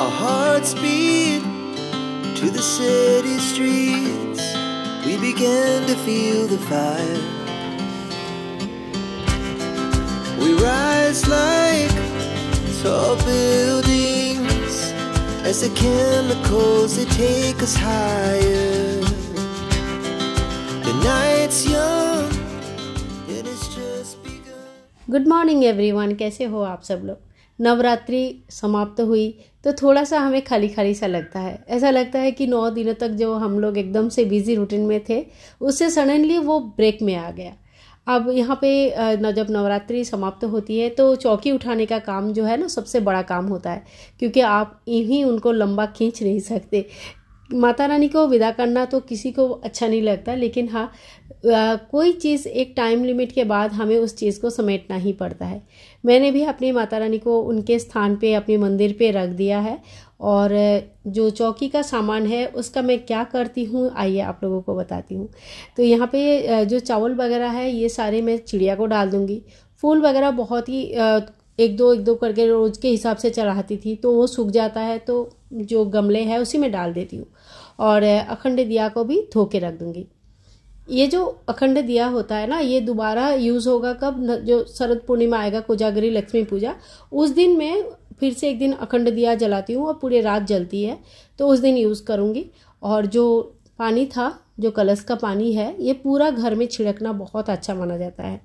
Our hearts beat to the city streets. We began to feel the fire. We rise like tall buildings as the chemicals they take us higher. The night's young, it has just begun. Good morning everyone कैसे हो आप सब लोग नवरात्रि समाप्त हुई तो थोड़ा सा हमें खाली खाली सा लगता है। ऐसा लगता है कि नौ दिनों तक जो हम लोग एकदम से बिज़ी रूटीन में थे, उससे सडनली वो ब्रेक में आ गया। अब यहाँ पे जब नवरात्रि समाप्त होती है तो चौकी उठाने का काम जो है ना, सबसे बड़ा काम होता है, क्योंकि आप इन्हीं उनको लंबा खींच नहीं सकते। माता रानी को विदा करना तो किसी को अच्छा नहीं लगता, लेकिन हाँ कोई चीज़ एक टाइम लिमिट के बाद हमें उस चीज़ को समेटना ही पड़ता है। मैंने भी अपनी माता रानी को उनके स्थान पे, अपने मंदिर पे रख दिया है, और जो चौकी का सामान है, उसका मैं क्या करती हूँ, आइए आप लोगों को बताती हूँ। तो यहाँ पे जो चावल वगैरह है, ये सारे मैं चिड़िया को डाल दूँगी। फूल वगैरह बहुत ही एक दो एक दो करके रोज़ के हिसाब से चढ़ाती थी तो वो सूख जाता है तो जो गमले है, उसी में डाल देती हूँ। और अखंड दिया को भी धो के रख दूँगी। ये जो अखंड दिया होता है ना, ये दोबारा यूज़ होगा कब? जो शरद पूर्णिमा आएगा, कोजागरी, लक्ष्मी पूजा, उस दिन मैं फिर से एक दिन अखंड दिया जलाती हूँ और पूरे रात जलती है तो उस दिन यूज़ करूँगी। और जो पानी था, जो कलश का पानी है, ये पूरा घर में छिड़कना बहुत अच्छा माना जाता है।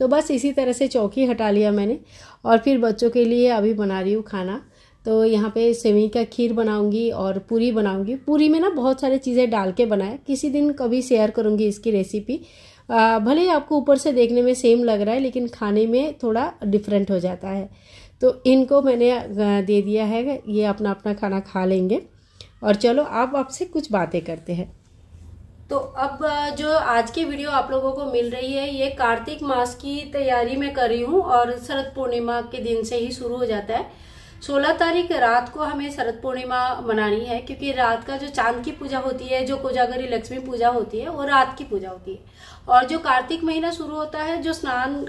तो बस इसी तरह से चौकी हटा लिया मैंने, और फिर बच्चों के लिए अभी बना रही हूँ खाना। तो यहाँ पे सेवई का खीर बनाऊँगी और पूरी बनाऊँगी। पूरी में ना बहुत सारी चीज़ें डाल के बनाए किसी दिन कभी शेयर करूँगी इसकी रेसिपी आ, भले ही आपको ऊपर से देखने में सेम लग रहा है लेकिन खाने में थोड़ा डिफरेंट हो जाता है। तो इनको मैंने दे दिया है। ये अपना अपना खाना खा लेंगे। और चलो आप आपसे कुछ बातें करते हैं। तो अब जो आज की वीडियो आप लोगों को मिल रही है ये कार्तिक मास की तैयारी मैं कर रही हूँ और शरद पूर्णिमा के दिन से ही शुरू हो जाता है। सोलह तारीख रात को हमें शरद पूर्णिमा मनानी है, क्योंकि रात का जो चाँद की पूजा होती है, जो कोजागरी लक्ष्मी पूजा होती है, वो रात की पूजा होती है। और जो कार्तिक महीना शुरू होता है, जो स्नान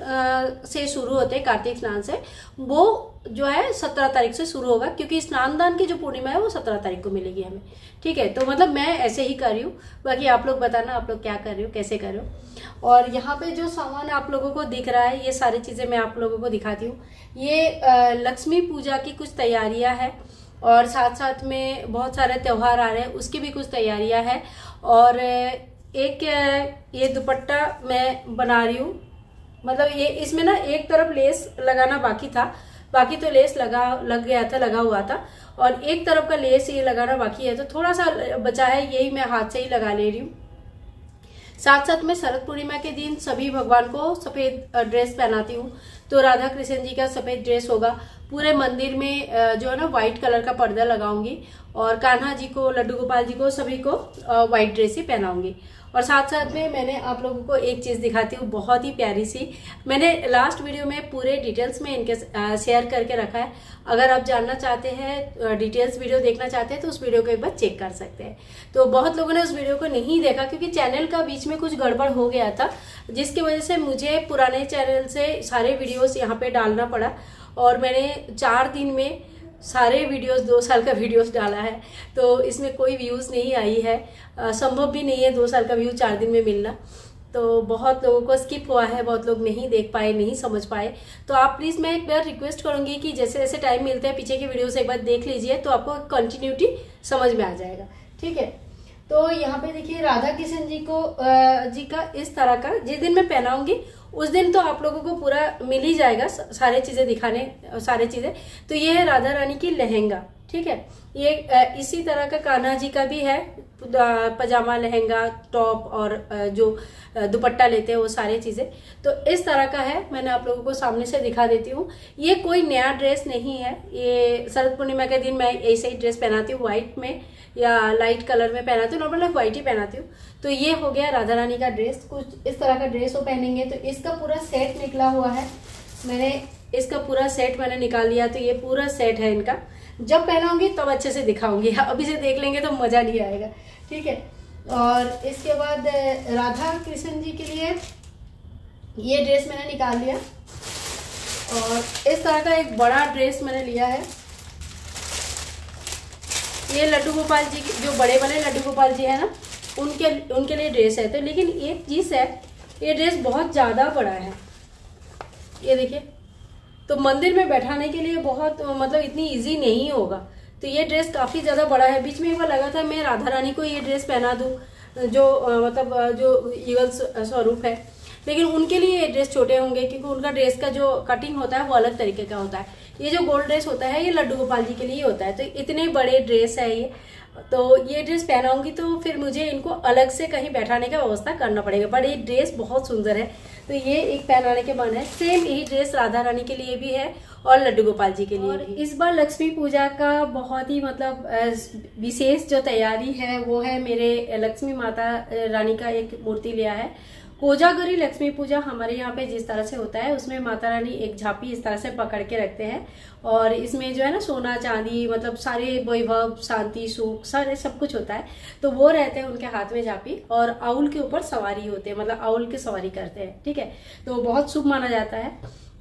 से शुरू होते हैं, कार्तिक स्नान से, वो जो है सत्रह तारीख से शुरू होगा, क्योंकि स्नान दान की जो पूर्णिमा है, वो सत्रह तारीख को मिलेगी हमें। ठीक है तो मतलब मैं ऐसे ही कर रही हूँ। बाकी आप लोग बताना, आप लोग क्या कर रहे हो, कैसे कर रहे हो? और यहाँ पे जो सामान आप लोगों को दिख रहा है, ये सारी चीज़ें मैं आप लोगों को दिखाती हूँ। ये लक्ष्मी पूजा की कुछ तैयारियाँ है और साथ साथ में बहुत सारे त्यौहार आ रहे हैं, उसकी भी कुछ तैयारियाँ है। और, एक, ये दुपट्टा मैं बना रही हूँ। मतलब ये, इसमें ना एक तरफ़ लेस लगाना बाकी था, बाकी तो लेस लगा, लग गया था, लगा हुआ था। और एक तरफ़ का लेस ये लगाना बाकी है तो थोड़ा सा बचा है, यही मैं हाथ से ही लगा ले रही हूँ। साथ साथ में शरद पूर्णिमा के दिन सभी भगवान को सफ़ेद ड्रेस पहनाती हूँ। तो राधा कृष्ण जी का सफ़ेद ड्रेस होगा। पूरे मंदिर में जो है ना व्हाइट कलर का पर्दा लगाऊँगी और कान्हा जी को, लड्डू गोपाल जी को, सभी को व्हाइट ड्रेस ही पहनाऊँगी। और साथ साथ में मैंने आप लोगों को एक चीज़ दिखाती हूँ, बहुत ही प्यारी सी। मैंने लास्ट वीडियो में पूरे डिटेल्स में इनके शेयर करके रखा है। अगर आप जानना चाहते हैं डिटेल्स वीडियो देखना चाहते हैं तो उस वीडियो को एक बार चेक कर सकते हैं। तो बहुत लोगों ने उस वीडियो को नहीं देखा, क्योंकि चैनल का बीच में कुछ गड़बड़ हो गया था, जिसकी वजह से मुझे पुराने चैनल से सारे वीडियोस यहाँ पे डालना पड़ा। और मैंने चार दिन में सारे वीडियोस दो साल का वीडियोस डाला है तो इसमें कोई व्यूज़ नहीं आई है। संभव भी नहीं है दो साल का व्यू चार दिन में मिलना। तो बहुत लोगों को स्किप हुआ है, बहुत लोग नहीं देख पाए, नहीं समझ पाए। तो आप प्लीज़ मैं एक बार रिक्वेस्ट करूँगी कि जैसे जैसे टाइम मिलता है, पीछे की वीडियोस एक बार देख लीजिए तो आपको कंटिन्यूटी समझ में आ जाएगा। ठीक है? तो यहाँ पे देखिए, राधा किशन जी को जी का इस तरह का, जिस दिन मैं पहनाऊँगी उस दिन तो आप लोगों को पूरा मिल ही जाएगा सारे चीज़ें दिखाने, सारे चीज़ें। तो ये है राधा रानी की लहंगा। ठीक है? ये इसी तरह का कान्हा जी का भी है। पजामा, लहंगा, टॉप और जो दुपट्टा लेते हैं वो सारी चीज़ें। तो इस तरह का है, मैंने आप लोगों को सामने से दिखा देती हूँ। ये कोई नया ड्रेस नहीं है। ये शरद पूर्णिमा के दिन मैं ऐसे ही ड्रेस पहनाती हूँ व्हाइट में या लाइट कलर में पहनाती हूँ। नॉर्मल व्हाइट ही पहनाती हूँ। तो ये हो गया राधा रानी का ड्रेस कुछ इस तरह का ड्रेस वो पहनेंगे तो इसका पूरा सेट निकला हुआ है। मैंने इसका पूरा सेट मैंने निकाल लिया तो ये पूरा सेट है इनका। जब पहनाऊँगी, तब अच्छे से दिखाऊँगी। अभी से देख लेंगे तो मज़ा नहीं आएगा। ठीक है? और इसके बाद राधा कृष्ण जी के लिए ये ड्रेस मैंने निकाल लिया। और इस तरह का एक बड़ा ड्रेस मैंने लिया है। ये लड्डू गोपाल जी जो बड़े बड़े लड्डू गोपाल जी है ना, उनके उनके लिए ड्रेस है। तो लेकिन एक चीज़ है, ये ड्रेस बहुत ज़्यादा बड़ा है। ये देखिए। तो मंदिर में बैठाने के लिए बहुत मतलब इतनी इजी नहीं होगा। तो ये ड्रेस काफ़ी ज़्यादा बड़ा है। बीच में एक बार लगा था, मैं राधा रानी को ये ड्रेस पहना दूँ, जो मतलब जो ईगल स्वरूप है। लेकिन उनके लिए ये ड्रेस छोटे होंगे, क्योंकि उनका ड्रेस का जो कटिंग होता है, वो अलग तरीके का होता है। ये जो गोल्ड ड्रेस होता है, ये लड्डू गोपाल जी के लिए होता है। तो इतने बड़े ड्रेस है ये। तो ये ड्रेस पहनाऊँगी तो फिर मुझे इनको अलग से कहीं बैठाने का व्यवस्था करना पड़ेगा। बट ये ड्रेस बहुत सुंदर है। तो ये एक पहनाने के मन है। सेम यही ड्रेस राधा रानी के लिए भी है और लड्डू गोपाल जी के लिए और इस बार लक्ष्मी पूजा का बहुत ही मतलब विशेष जो तैयारी है वो है मेरे लक्ष्मी माता रानी का एक मूर्ति लिया है। कोजागरी लक्ष्मी पूजा हमारे यहाँ पे जिस तरह से होता है, उसमें माता रानी एक झापी इस तरह से पकड़ के रखते हैं और इसमें जो है ना सोना, चांदी मतलब सारे वैभव, शांति, सुख, सारे सब कुछ होता है। तो वो रहते हैं उनके हाथ में झापी और आउल के ऊपर सवारी होते हैं मतलब आउल की सवारी करते हैं, ठीक है? तो बहुत शुभ माना जाता है।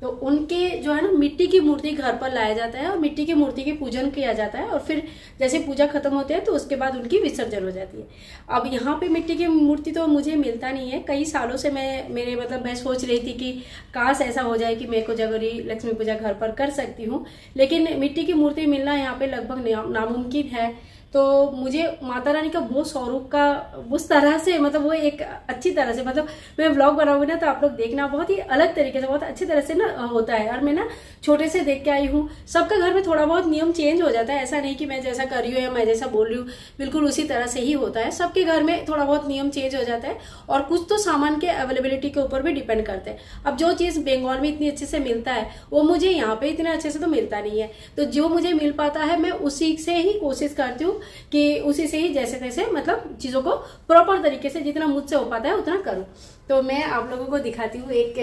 तो उनके जो है ना, मिट्टी की मूर्ति घर पर लाया जाता है और मिट्टी की मूर्ति की पूजन किया जाता है और फिर जैसे पूजा खत्म होती है तो उसके बाद उनकी विसर्जन हो जाती है। अब यहाँ पे मिट्टी की मूर्ति तो मुझे मिलता नहीं है। कई सालों से मैं, मेरे मतलब मैं सोच रही थी कि काश ऐसा हो जाए कि मैं को जगरी लक्ष्मी पूजा घर पर कर सकती हूँ, लेकिन मिट्टी की मूर्ति मिलना यहाँ पे लगभग नामुमकिन है। तो मुझे माता रानी का वो स्वरूप का, उस तरह से मतलब वो एक अच्छी तरह से मतलब मैं ब्लॉग बनाऊँगी ना तो आप लोग देखना, बहुत ही अलग तरीके से, बहुत अच्छी तरह से ना होता है। और मैं ना छोटे से देख के आई हूँ, सबका घर में थोड़ा बहुत नियम चेंज हो जाता है। ऐसा नहीं कि मैं जैसा कर रही हूँ या मैं जैसा बोल रही हूँ, बिल्कुल उसी तरह से ही होता है। सबके घर में थोड़ा बहुत नियम चेंज हो जाता है और कुछ तो सामान के अवेलेबिलिटी के ऊपर भी डिपेंड करते हैं। अब जो चीज़ बंगाल में इतनी अच्छे से मिलता है, वो मुझे यहाँ पे इतने अच्छे से तो मिलता नहीं है। तो जो मुझे मिल पाता है, मैं उसी से ही कोशिश करती हूँ कि उसी से ही जैसे तैसे मतलब चीज़ों को प्रॉपर तरीके से जितना मुझसे हो पाता है उतना करूँ। तो मैं आप लोगों को दिखाती हूँ एक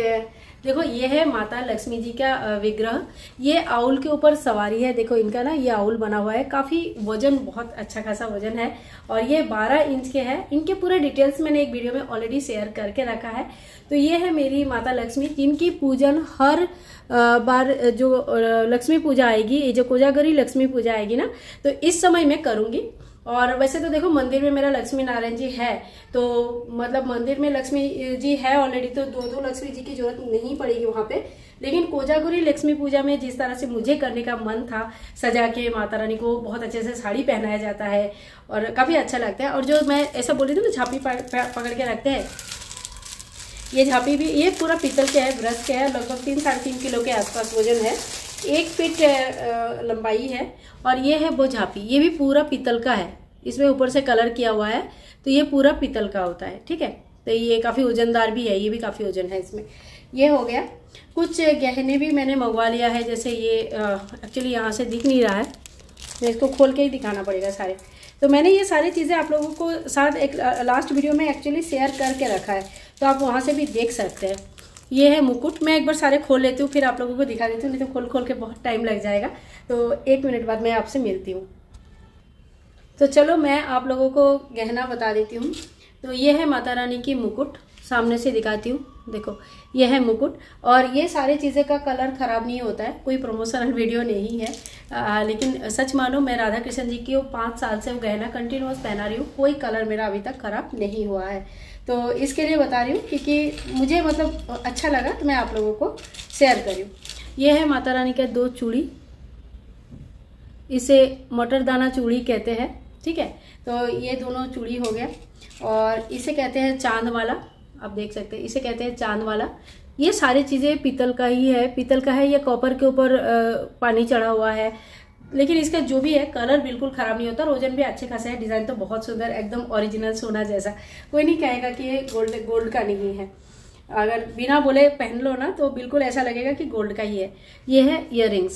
देखो, ये है माता लक्ष्मी जी का विग्रह। ये आउल के ऊपर सवारी है। देखो, इनका ना, ये आउल बना हुआ है। काफ़ी वज़न, बहुत अच्छा खासा वज़न है। और ये 12 इंच के है। इनके पूरे डिटेल्स मैंने एक वीडियो में ऑलरेडी शेयर करके रखा है। तो ये है मेरी माता लक्ष्मी, जिनकी पूजन हर बार, जो लक्ष्मी पूजा आएगी, ये जो कोजागरी लक्ष्मी पूजा आएगी ना तो इस समय मैं करूँगी। और वैसे तो देखो, मंदिर में मेरा लक्ष्मी नारायण जी है तो मतलब मंदिर में लक्ष्मी जी है ऑलरेडी तो दो दो लक्ष्मी जी की ज़रूरत नहीं पड़ेगी वहाँ पे। लेकिन कोजागुरी लक्ष्मी पूजा में जिस तरह से मुझे करने का मन था, सजा के माता रानी को बहुत अच्छे से साड़ी पहनाया जाता है और काफ़ी अच्छा लगता है। और जो मैं ऐसा बोल थी ना, झापी पकड़ के रखते हैं, ये झापी भी, ये पूरा पीतल के है, ब्रश के है, लगभग तीन साढ़े तीन किलो के आसपास वज़न है। एक फीट लंबाई है और ये है वो झापी ये भी पूरा पीतल का है। इसमें ऊपर से कलर किया हुआ है तो ये पूरा पीतल का होता है, ठीक है? तो ये काफ़ी वजनदार भी है, ये भी काफ़ी वज़न है इसमें। ये हो गया। कुछ गहने भी मैंने मंगवा लिया है, जैसे ये एक्चुअली यहाँ से दिख नहीं रहा है। मैं इसको खोल के ही दिखाना पड़ेगा सारे। तो मैंने ये सारी चीज़ें आप लोगों को साथ एक लास्ट वीडियो में एक्चुअली शेयर करके रखा है। तो आप वहाँ से भी देख सकते हैं। ये है मुकुट। मैं एक बार सारे खोल लेती हूँ फिर आप लोगों को दिखा देती हूँ नहीं तो खोल खोल के बहुत टाइम लग जाएगा। तो एक मिनट बाद मैं आपसे मिलती हूँ। तो चलो मैं आप लोगों को गहना बता देती हूँ। तो ये है माता रानी की मुकुट सामने से दिखाती हूँ। देखो ये है मुकुट। और ये सारी चीज़ें का कलर ख़राब नहीं होता है कोई प्रमोशनल वीडियो नहीं है। आ, लेकिन सच मानो मैं राधा कृष्ण जी की वो पाँच साल से वो गहना कंटिन्यूस पहना रही हूँ कोई कलर मेरा अभी तक ख़राब नहीं हुआ है। तो इसके लिए बता रही हूँ, क्योंकि मुझे मतलब अच्छा लगा तो मैं आप लोगों को शेयर करी ये है माता रानी का दो चूड़ी। इसे मटर दाना चूड़ी कहते हैं, ठीक है? तो ये दोनों चूड़ी हो गया। और इसे कहते हैं चाँद वाला आप देख सकते हैं। इसे कहते हैं चाँद वाला ये सारी चीज़ें पीतल का ही है। पीतल का है या कॉपर के ऊपर पानी चढ़ा हुआ है। लेकिन इसका जो भी है कलर बिल्कुल खराब नहीं होता रोजन भी अच्छे खासा है। डिज़ाइन तो बहुत सुंदर, एकदम ओरिजिनल सोना जैसा। कोई नहीं कहेगा कि ये गोल्ड गोल्ड का नहीं है। अगर बिना बोले पहन लो ना तो बिल्कुल ऐसा लगेगा कि गोल्ड का ही है। ये है इयर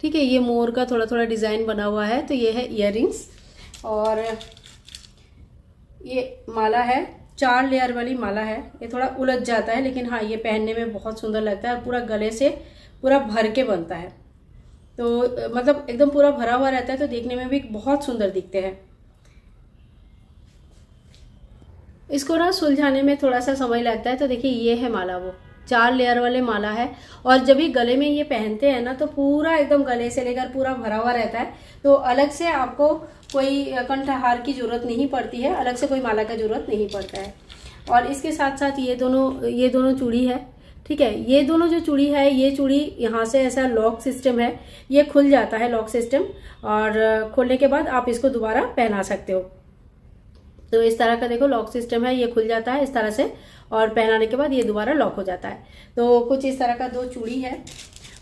ठीक है, ये मोर का थोड़ा थोड़ा डिज़ाइन बना हुआ है तो ये है इयर और ये माला है, चार लेयर वाली माला है। ये थोड़ा उलझ जाता है, लेकिन हाँ ये पहनने में बहुत सुंदर लगता है पूरा गले से पूरा भर के बनता है। तो मतलब एकदम पूरा भरा हुआ रहता है तो देखने में भी बहुत सुंदर दिखते हैं। इसको ना सुलझाने में थोड़ा सा समय लगता है तो देखिए ये है माला वो। चार लेयर वाले माला है, और जब भी गले में ये पहनते हैं ना तो पूरा एकदम गले से लेकर पूरा भरा हुआ रहता है। तो अलग से आपको कोई कंठहार की ज़रूरत नहीं पड़ती है, अलग से कोई माला का ज़रूरत नहीं पड़ता है। और इसके साथ साथ ये दोनों ये दोनों चूड़ी है। ठीक है, ये दोनों जो चूड़ी है, ये चूड़ी यहाँ से ऐसा लॉक सिस्टम है, ये खुल जाता है लॉक सिस्टम और खोलने के बाद आप इसको दोबारा पहना सकते हो। तो इस तरह का देखो लॉक सिस्टम है, ये खुल जाता है इस तरह से और पहनाने के बाद ये दोबारा लॉक हो जाता है। तो कुछ इस तरह का दो चूड़ी है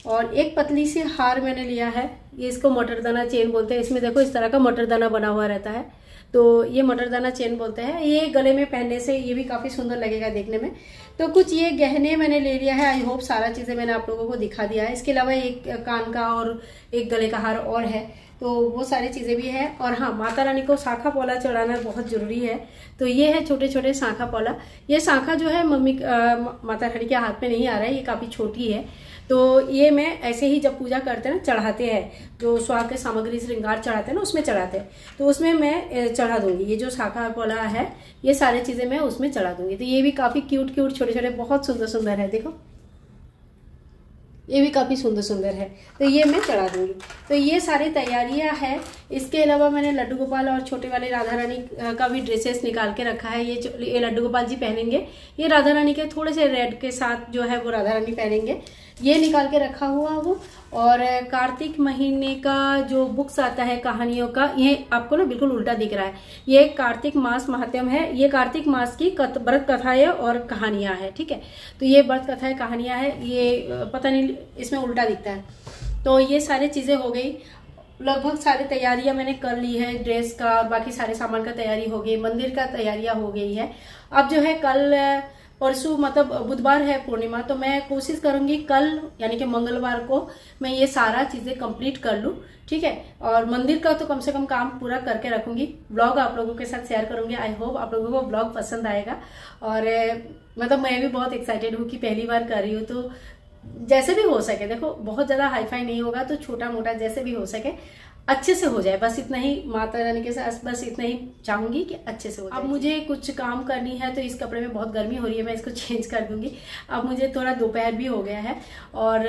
और एक पतली सी हार मैंने लिया है। ये इसको मटरदाना चेन बोलते हैं, इसमें देखो इस तरह का मटरदाना बना हुआ रहता है। तो ये मटरदाना चेन बोलते हैं। ये गले में पहनने से ये भी काफ़ी सुंदर लगेगा देखने में। तो कुछ ये गहने मैंने ले लिया है। आई होप सारा चीज़ें मैंने आप लोगों को दिखा दिया है। इसके अलावा एक कान का और एक गले का हार और है। तो वो सारी चीज़ें भी है। और हाँ माता रानी को शाखा पौला चढ़ाना बहुत ज़रूरी है। तो ये है छोटे छोटे शाखा पौला। ये शाखा जो है मम्मी माता रानी के हाथ में नहीं आ रहा है। ये काफ़ी छोटी है। तो ये मैं ऐसे ही जब पूजा करते हैं ना, चढ़ाते हैं, जो स्वाग के सामग्री श्रृंगार चढ़ाते हैं ना, उसमें चढ़ाते हैं। तो उसमें मैं चढ़ा दूँगी। ये जो शाखा पोला है, ये सारी चीज़ें मैं उसमें चढ़ा दूँगी। तो ये भी काफ़ी क्यूट क्यूट छोटे छोटे बहुत सुंदर सुंदर है, देखो। ये भी काफ़ी सुंदर सुंदर है। तो ये मैं चढ़ा दूँगी। तो ये सारी तैयारियाँ हैं। इसके अलावा मैंने लड्डू गोपाल और छोटे वाले राधा रानी का भी ड्रेसेस निकाल के रखा है। ये ये लड्डू गोपाल जी पहनेंगे। ये राधा रानी के थोड़े से रेड के साथ जो है, वो राधा रानी पहनेंगे। ये निकाल के रखा हुआ वो। और कार्तिक महीने का जो बुक्स आता है कहानियों का, ये आपको ना बिल्कुल उल्टा दिख रहा है। ये कार्तिक मास महात्म है। ये कार्तिक मास की व्रत कथाएँ और कहानियाँ है, ठीक है? तो ये व्रत कथाएँ कहानियाँ है, ये पता नहीं इसमें उल्टा दिखता है। तो ये सारी चीज़ें हो गई। लगभग सारी तैयारियाँ मैंने कर ली है, ड्रेस का और बाकी सारे सामान का तैयारी हो गई, मंदिर का तैयारियाँ हो गई है। अब जो है कल परसों मतलब बुधवार है पूर्णिमा तो मैं कोशिश करूँगी कल, यानी कि मंगलवार को, मैं ये सारा चीज़ें कंप्लीट कर लूँ, ठीक है? और मंदिर का तो कम से कम काम पूरा करके रखूँगी। ब्लॉग आप लोगों के साथ शेयर करूँगी आई होप आप लोगों को ब्लॉग पसंद आएगा। और मतलब मैं भी बहुत एक्साइटेड हूँ कि पहली बार कर रही हूँ तो जैसे भी हो सके, देखो, बहुत ज़्यादा हाईफाई नहीं होगा तो छोटा मोटा जैसे भी हो सके अच्छे से हो जाए। बस इतना ही माता रानी के साथ बस इतना ही चाहूँगी कि अच्छे से हो जाए। अब मुझे कुछ काम करनी है तो इस कपड़े में बहुत गर्मी हो रही है मैं इसको चेंज कर दूँगी। अब मुझे थोड़ा दोपहर भी हो गया है और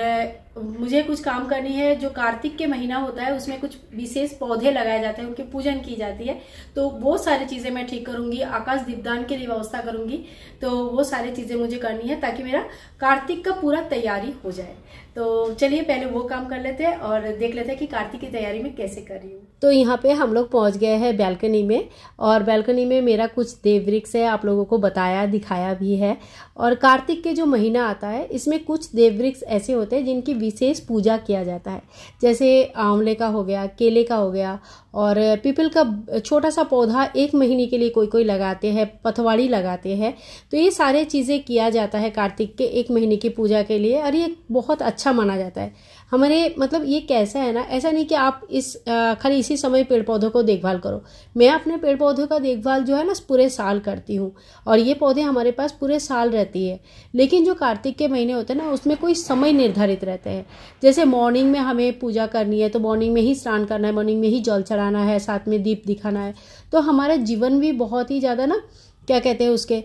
मुझे कुछ काम करनी है। जो कार्तिक के महीना होता है उसमें कुछ विशेष पौधे लगाए जाते हैं उनकी पूजन की जाती है। तो वो सारी चीज़ें मैं ठीक करूँगी आकाश दीपदान की व्यवस्था करूँगी। तो वो सारी चीज़ें मुझे करनी है ताकि मेरा कार्तिक का पूरा तैयारी हो जाए। तो चलिए पहले वो काम कर लेते हैं और देख लेते हैं कि कार्तिक की तैयारी में कैसे कर रही हूँ? तो यहाँ पे हम लोग पहुँच गए हैं बैल्कनी में और बैल्कनी में मेरा कुछ देव वृक्ष है, आप लोगों को बताया, दिखाया भी है। और कार्तिक के जो महीना आता है, इसमें कुछ देव वृक्ष ऐसे होते हैं जिनकी विशेष पूजा किया जाता है। जैसे आंवले का हो गया, केले का हो गया और पीपल का छोटा सा पौधा एक महीने के लिए कोई कोई लगाते हैं, पथवाड़ी लगाते हैं। तो ये सारे चीज़ें किया जाता है कार्तिक के एक महीने की पूजा के लिए और ये बहुत अच्छा माना जाता है। हमारे मतलब ये कैसा है ना, ऐसा नहीं कि आप इस खाली इसी समय पेड़ पौधों को देखभाल करो। मैं अपने पेड़ पौधों का देखभाल जो है ना, पूरे साल करती हूँ। और ये पौधे हमारे पास पूरे साल रहती है। लेकिन जो कार्तिक के महीने होते हैं ना, उसमें कोई समय निर्धारित रहते हैं। जैसे मॉर्निंग में हमें पूजा करनी है तो मॉर्निंग में ही स्नान करना है मॉर्निंग में ही जल चढ़ाना है, साथ में दीप दिखाना है। तो हमारा जीवन भी बहुत ही ज़्यादा ना क्या कहते हैं उसके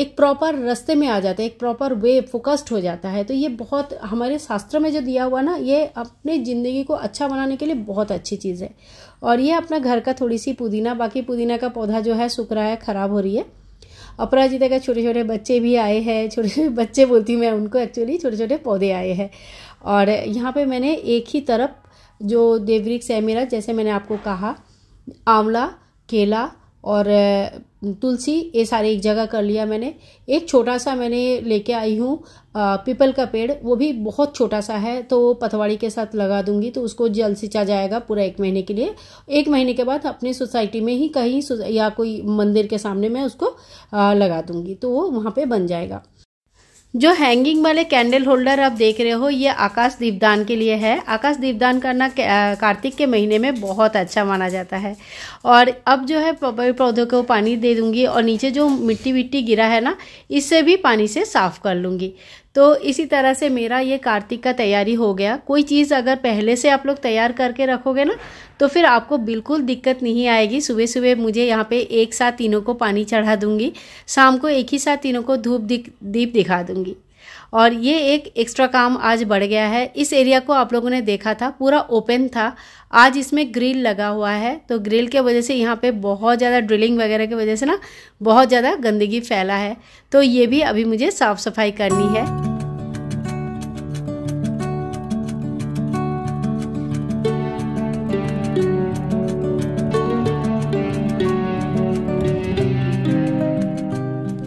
एक प्रॉपर रास्ते में आ जाते हैं, एक प्रॉपर वे फोकस्ड हो जाता है। तो ये बहुत हमारे शास्त्र में जो दिया हुआ ना, ये अपने ज़िंदगी को अच्छा बनाने के लिए बहुत अच्छी चीज़ है। और ये अपना घर का थोड़ी सी पुदीना, बाकी पुदीना का पौधा जो है, सूख रहा है, ख़राब हो रही है। अपराजिता का छोटे छोटे बच्चे भी आए हैं छोटे छोटे बच्चे बोलती हूँ मैं उनको एक्चुअली छोटे छोटे पौधे आए हैं। और यहाँ पे मैंने एक ही तरफ़ जो देवरिक्स है मेरा जैसे मैंने आपको कहा, आंवला, केला और तुलसी, ये सारे एक जगह कर लिया मैंने। एक छोटा सा मैंने लेके आई हूँ पीपल का पेड़। वो भी बहुत छोटा सा है तो वो पथवाड़ी के साथ लगा दूँगी तो उसको जल सिंचा जाएगा पूरा एक महीने के लिए। एक महीने के बाद अपनी सोसाइटी में ही कहीं या कोई मंदिर के सामने मैं उसको लगा दूँगी तो वो वहाँ पर बन जाएगा। जो हैंगिंग वाले कैंडल होल्डर आप देख रहे हो, ये आकाश दीपदान के लिए है। आकाश दीपदान करना कार्तिक के महीने में बहुत अच्छा माना जाता है। और अब जो है पौधों को पानी दे दूँगी और नीचे जो मिट्टी विट्टी गिरा है ना, इससे भी पानी से साफ़ कर लूँगी। तो इसी तरह से मेरा ये कार्तिक का तैयारी हो गया। कोई चीज़ अगर पहले से आप लोग तैयार करके रखोगे ना तो फिर आपको बिल्कुल दिक्कत नहीं आएगी। सुबह सुबह मुझे यहाँ पे एक साथ तीनों को पानी चढ़ा दूँगी। शाम को एक ही साथ तीनों को धूप दीप दिखा दूँगी। और ये एक एक्स्ट्रा काम आज बढ़ गया है। इस एरिया को आप लोगों ने देखा था, पूरा ओपन था। आज इसमें ग्रिल लगा हुआ है। तो ग्रिल के वजह से यहाँ पे बहुत ज़्यादा ड्रिलिंग वगैरह की वजह से ना बहुत ज़्यादा गंदगी फैला है। तो ये भी अभी मुझे साफ़ सफ़ाई करनी है।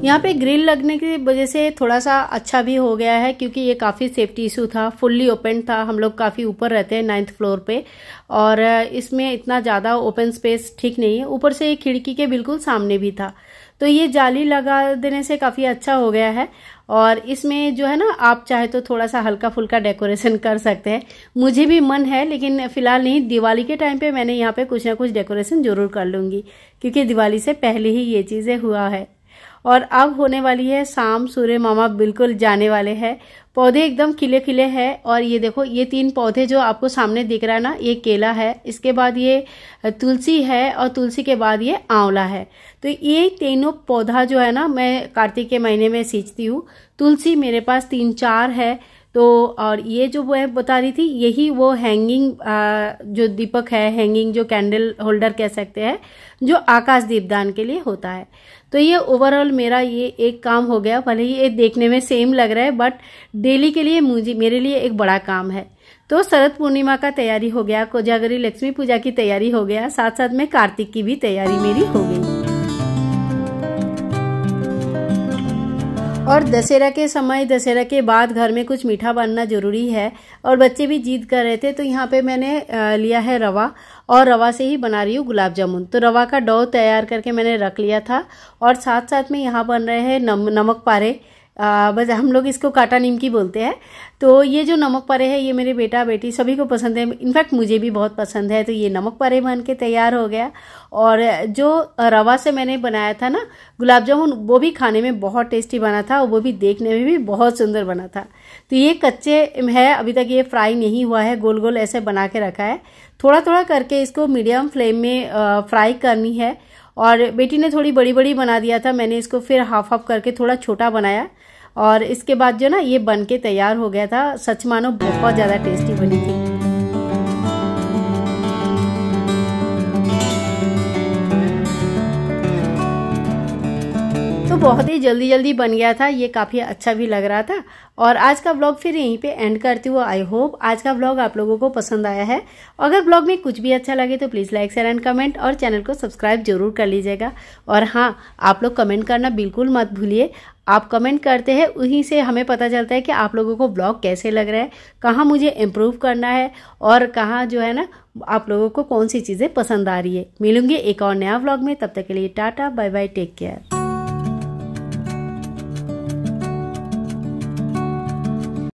यहाँ पे ग्रिल लगने की वजह से थोड़ा सा अच्छा भी हो गया है, क्योंकि ये काफ़ी सेफ्टी इशू था फुल्ली ओपन था, हम लोग काफ़ी ऊपर रहते हैं नाइन्थ फ्लोर पे, और इसमें इतना ज़्यादा ओपन स्पेस ठीक नहीं है, ऊपर से ये खिड़की के बिल्कुल सामने भी था। तो ये जाली लगा देने से काफ़ी अच्छा हो गया है, और इसमें जो है ना, आप चाहे तो थोड़ा सा हल्का फुल्का डेकोरेशन कर सकते हैं। मुझे भी मन है, लेकिन फ़िलहाल नहीं, दिवाली के टाइम पे मैंने यहाँ पे कुछ ना कुछ डेकोरेशन ज़रूर कर लूँगी, क्योंकि दिवाली से पहले ही ये चीज़ें हुआ है। और अब होने वाली है शाम, सूर्य मामा बिल्कुल जाने वाले हैं। पौधे एकदम खिले खिले हैं और ये देखो, ये तीन पौधे जो आपको सामने दिख रहा है ना, ये केला है, इसके बाद ये तुलसी है और तुलसी के बाद ये आंवला है। तो ये तीनों पौधा जो है ना, मैं कार्तिक के महीने में सींचती हूँ। तुलसी मेरे पास तीन चार है तो और ये जो मैं बता रही थी, यही वो हैंगिंग जो दीपक है हैंगिंग जो कैंडल होल्डर कह सकते हैं, जो आकाश दीपदान के लिए होता है। तो ये ओवरऑल मेरा ये एक काम हो गया। भले ही ये देखने में सेम लग रहा है बट डेली के लिए मुझे, मेरे लिए एक बड़ा काम है। तो शरद पूर्णिमा का तैयारी हो गया, कोजागरी लक्ष्मी पूजा की तैयारी हो गया साथ साथ में कार्तिक की भी तैयारी मेरी हो गई। और दशहरा के समय दशहरा के बाद घर में कुछ मीठा बनना ज़रूरी है। और बच्चे भी जीत कर रहे थे तो यहाँ पे मैंने लिया है रवा। और रवा से ही बना रही हूँ गुलाब जामुन। तो रवा का डो तैयार करके मैंने रख लिया था। और साथ साथ में यहाँ बन रहे हैं नम, नमक पारे। बस हम लोग इसको काटा निमकी बोलते हैं। तो ये जो नमक परे है, ये मेरे बेटा बेटी सभी को पसंद है। इनफैक्ट मुझे भी बहुत पसंद है। तो ये नमक परे बन के तैयार हो गया। और जो रवा से मैंने बनाया था ना, गुलाब जामुन, वो भी खाने में बहुत टेस्टी बना था और वो भी देखने में भी बहुत सुंदर बना था। तो ये कच्चे है, अभी तक ये फ्राई नहीं हुआ है। गोल गोल ऐसे बना के रखा है। थोड़ा थोड़ा करके इसको मीडियम फ्लेम में फ्राई करनी है। और बेटी ने थोड़ी बड़ी बड़ी बना दिया था। मैंने इसको फिर हाफ़ हाफ़ करके थोड़ा छोटा बनाया। और इसके बाद जो ना, ये बन के तैयार हो गया था। सच मानो बहुत ज़्यादा टेस्टी बनी थी। तो बहुत ही जल्दी जल्दी बन गया था, ये काफ़ी अच्छा भी लग रहा था। और आज का ब्लॉग फिर यहीं पे एंड करती हूँ। आई होप आज का ब्लॉग आप लोगों को पसंद आया है। अगर ब्लॉग में कुछ भी अच्छा लगे तो please like share and comment और चैनल को सब्सक्राइब ज़रूर कर लीजिएगा। और हाँ आप लोग कमेंट करना बिल्कुल मत भूलिए। आप कमेंट करते हैं, उन्हीं से हमें पता चलता है कि आप लोगों को ब्लॉग कैसे लग रहा है, कहाँ मुझे इम्प्रूव करना है और कहाँ जो है ना, आप लोगों को कौन सी चीज़ें पसंद आ रही है। मिलूँगी एक और नया ब्लॉग में, तब तक के लिए tata bye bye take care